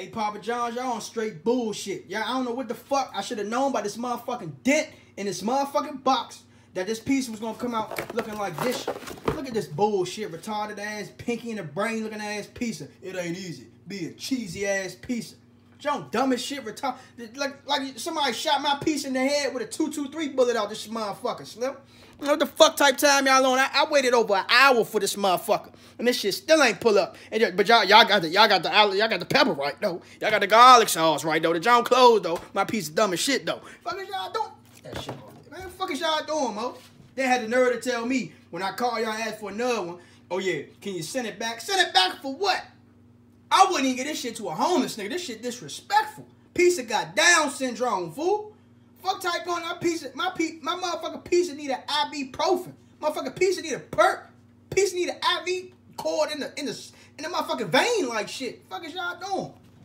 Hey, Papa John's, y'all on straight bullshit. Yeah, I don't know what the fuck I should have known by this motherfucking dent in this motherfucking box that this piece was gonna come out looking like this. Look at this bullshit, retarded ass, Pinky and the Brain looking ass pizza. It ain't easy. Be a cheesy ass pizza. Y'all dumb as shit, retarded. Like, like somebody shot my piece in the head with a 223 bullet out this motherfucker, Slim. You know what the fuck type time y'all on? I, I, waited over an hour for this motherfucker, and this shit still ain't pull up. And, but y'all, y'all got the, y'all got the, y'all got the pepper right though. Y'all got the garlic sauce right though. The John closed though. My piece is dumb as shit though. Fuck is y'all doing? That shit, man. Fuck is y'all doing, mo? They had the nerve to tell me when I called y'all ask for another one. Oh yeah, can you send it back? Send it back for what? I wouldn't even get this shit to a homeless nigga. This shit disrespectful. Piece of got Down syndrome, fool. Fuck type on that piece of my piece, my motherfucking piece of need an ibuprofen. Motherfucking piece of need a perk. Piece need an IV cord in the in the in the motherfucking vein like shit. Fuck is y'all doing?